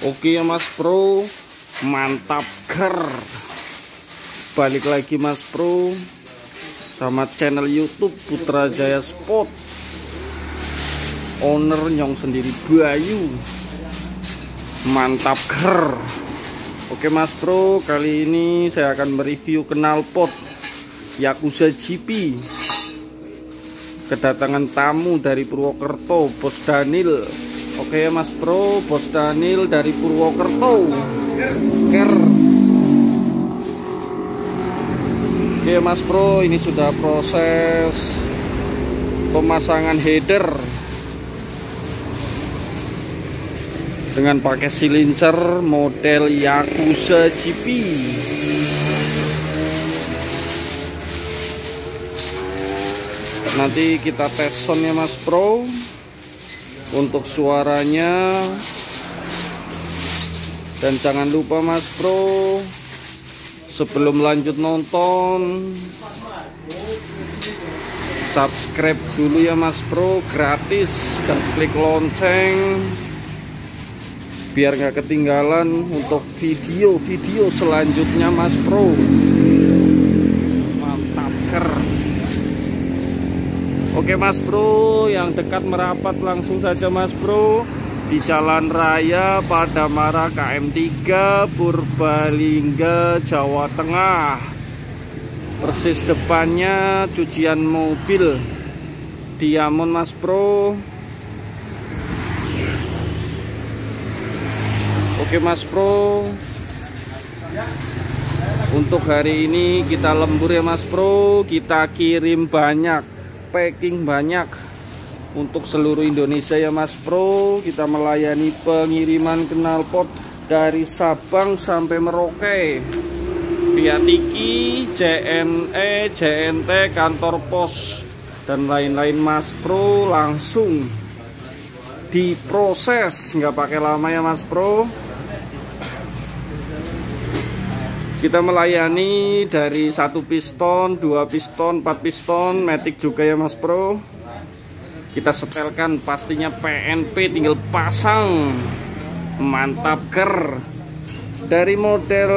Oke ya Mas Bro, mantap ker. Balik lagi Mas Bro sama channel YouTube Putra Jaya Sport. Owner nyong sendiri Bayu. Mantap ker. Oke Mas Bro, kali ini saya akan mereview knalpot Yakuza GP. Kedatangan tamu dari Purwokerto, Bos Danil. Oke Mas Bro, Bos Danil dari Purwokerto. Ker. Oke Mas Bro, ini sudah proses pemasangan header dengan pakai silincer model Yakuza GP. Nanti kita tes soundnya Mas Bro untuk suaranya. Dan jangan lupa Mas Bro sebelum lanjut nonton subscribe dulu ya Mas Bro gratis dan klik lonceng biar nggak ketinggalan untuk video-video selanjutnya Mas Bro mantap ker Oke Mas Bro yang dekat merapat langsung saja Mas Bro. Di Jalan Raya Padamara KM3 Purbalingga Jawa Tengah. Persis depannya cucian mobil. Diamond Mas Bro. Oke Mas Bro. Untuk hari ini kita lembur ya Mas Bro. Kita kirim banyak packing banyak untuk seluruh Indonesia ya Mas Bro. Kita melayani pengiriman knalpot dari Sabang sampai Merauke. Via Tiki, JNE, JNT, kantor pos dan lain-lain Mas Bro. Langsung diproses. Nggak pakai lama ya Mas Bro kita melayani dari satu piston, dua piston, empat piston, metik juga ya Mas Bro. Kita setelkan pastinya PNP tinggal pasang. Mantap ker. Dari model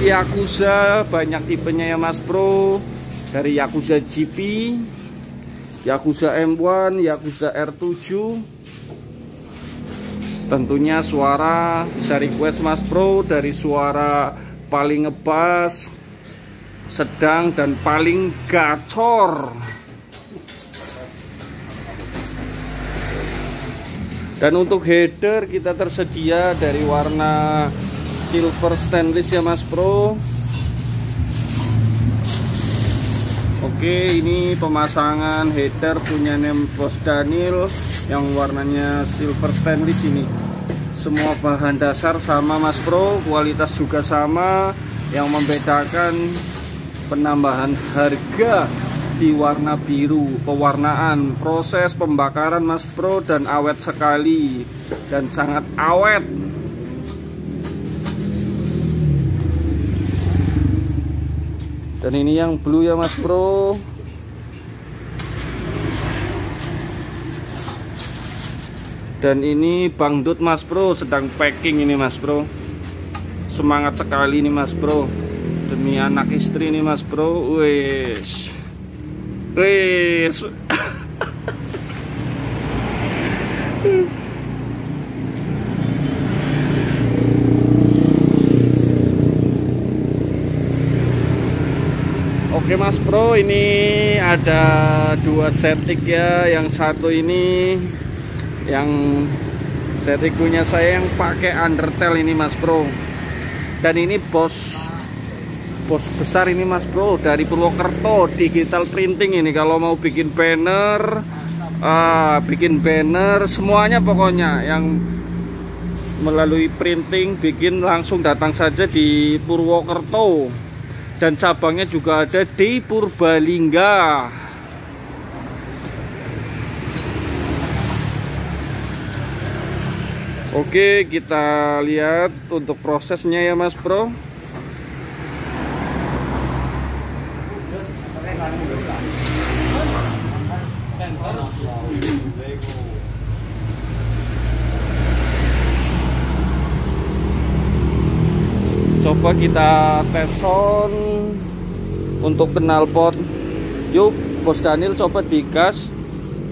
Yakuza banyak tipenya ya Mas Bro. Dari Yakuza GP, Yakuza M1, Yakuza R7. Tentunya suara bisa request Mas Bro dari suara paling ngebas, sedang dan paling gacor. Dan untuk header kita tersedia dari warna silver stainless ya Mas Bro. Oke, ini pemasangan header punya Bos Daniel yang warnanya silver stainless ini semua bahan dasar sama mas bro. Kualitas juga sama. Yang membedakan penambahan harga di warna biru pewarnaan proses pembakaran mas bro dan awet sekali. Dan sangat awet. Dan ini yang blue ya mas bro dan ini Bang Dut Mas Bro sedang packing ini Mas Bro. Semangat sekali ini Mas Bro. Demi anak istri ini Mas Bro. Wes wes Oke Mas Bro ini ada dua setik ya yang satu ini yang setikunya saya yang pakai undertail ini mas bro. Dan ini bos bos besar ini mas bro dari Purwokerto digital printing ini. Kalau mau bikin banner uh, bikin banner semuanya pokoknya. Yang melalui printing bikin langsung datang saja di Purwokerto. Dan cabangnya juga ada di Purbalingga Oke kita lihat untuk prosesnya ya mas bro. Coba kita tes sound untuk knalpot yuk bos Daniel coba digas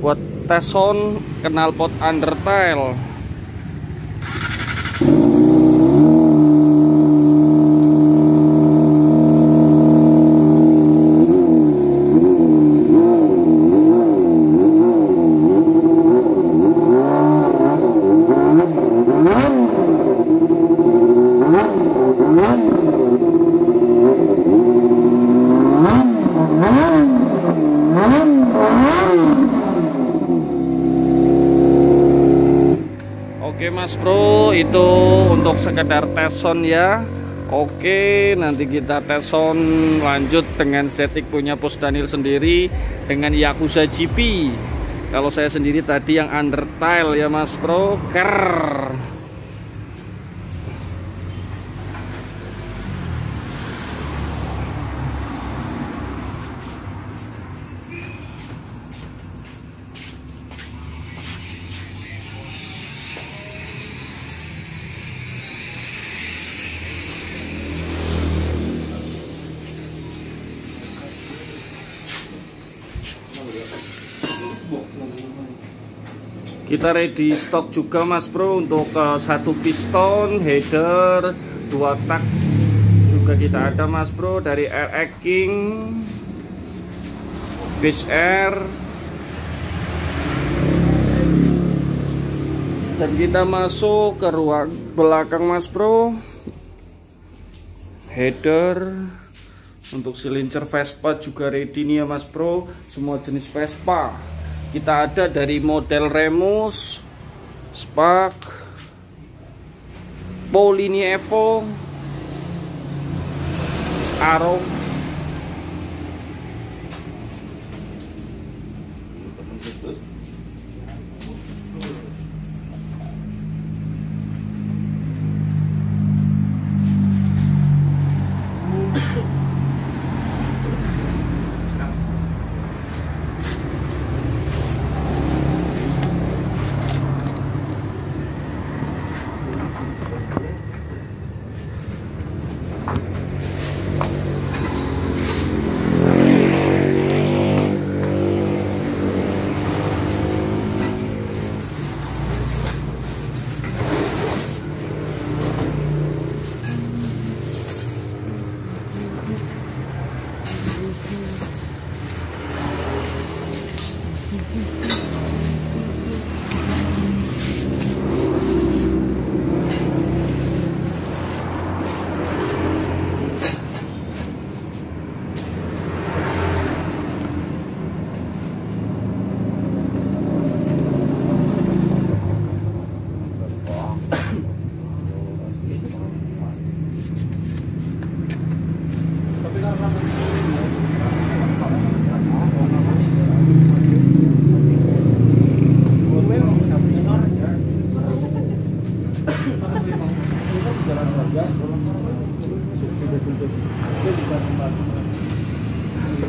buat tes sound knalpot undertale Oke Mas Bro, itu untuk sekedar tes sound ya. Oke, nanti kita tes sound lanjut dengan setik punya Pos Daniel sendiri dengan Yakuza GP. Kalau saya sendiri tadi yang undertale ya Mas Bro, ker. Kita ready stok juga mas bro untuk uh, satu piston header dua tak. Juga kita ada mas bro dari RX King base air. Dan kita masuk ke ruang belakang mas bro. Header. Untuk silinder Vespa juga ready nih ya mas bro. Semua jenis Vespa kita ada dari model Remus Spark Polini Evo Arrow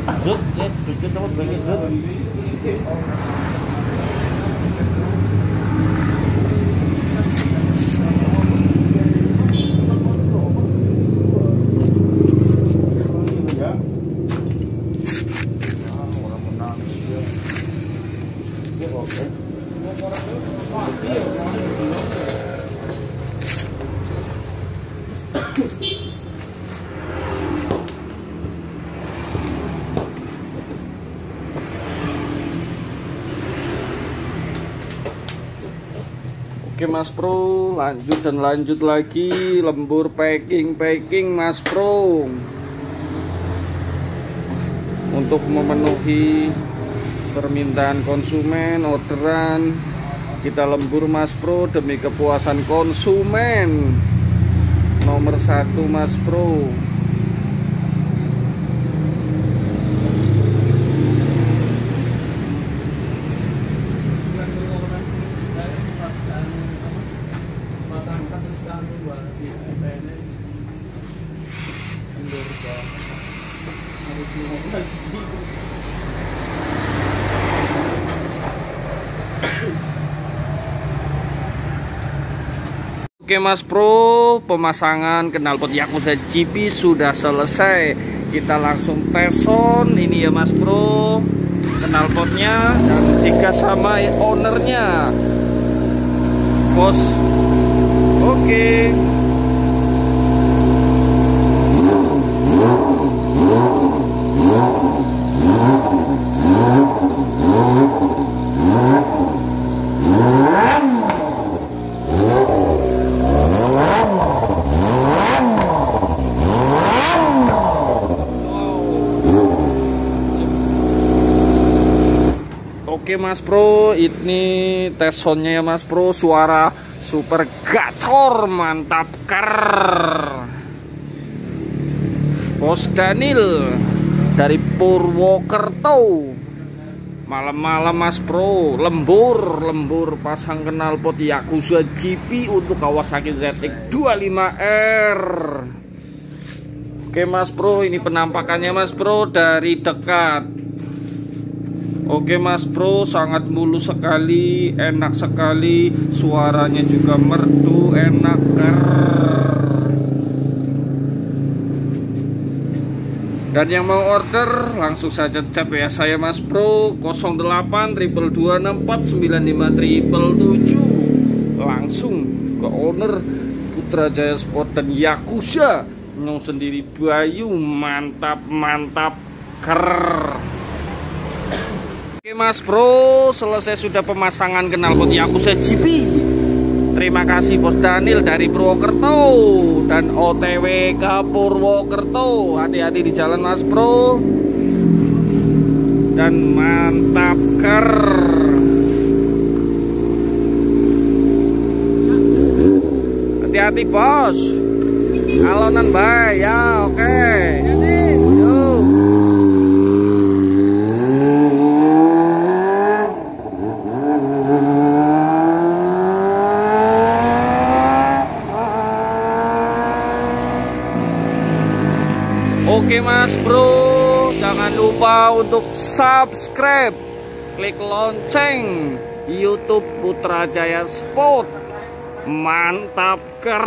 Zut, ya, zut, zut, bagi zut. Oke Mas Pro, lanjut dan lanjut lagi. Lembur packing packing Mas Pro untuk memenuhi permintaan konsumen orderan kita lembur Mas Pro demi kepuasan konsumen. Nomor satu Mas Pro Oke Mas Pro, pemasangan knalpot Yakuza GP sudah selesai. Kita langsung tes on ini ya Mas Pro. Knalpotnya dan jika sama ownernya. Bos. Oke. Okay. Oke Mas Bro, ini tes soundnya ya Mas Bro, suara super gacor, mantap ker. Bos Daniel dari Purwokerto. Malam-malam Mas Bro, lembur, lembur pasang knalpot Yakuza GP untuk Kawasaki ZX 25R. Oke Mas Bro, ini penampakannya Mas Bro dari dekat. Oke mas bro sangat mulus sekali Enak sekali Suaranya juga merdu Enak ker. Dan yang mau order langsung saja chat ya saya Mas Bro. 08 264 langsung ke owner Putra Jaya Sport dan Yakuza. Nyong sendiri Bayu mantap mantap ker Oke mas bro, selesai sudah pemasangan knalpot Yakuza GP. Terima kasih Bos Daniel dari Purwokerto dan OTW ke Purwokerto. Hati-hati di jalan mas bro. Dan mantap ker. Hati-hati bos. Alonan bay ya, oke. Okay. Oke mas bro. Jangan lupa untuk subscribe. Klik lonceng. Youtube Putra Jaya Sport. Mantap ker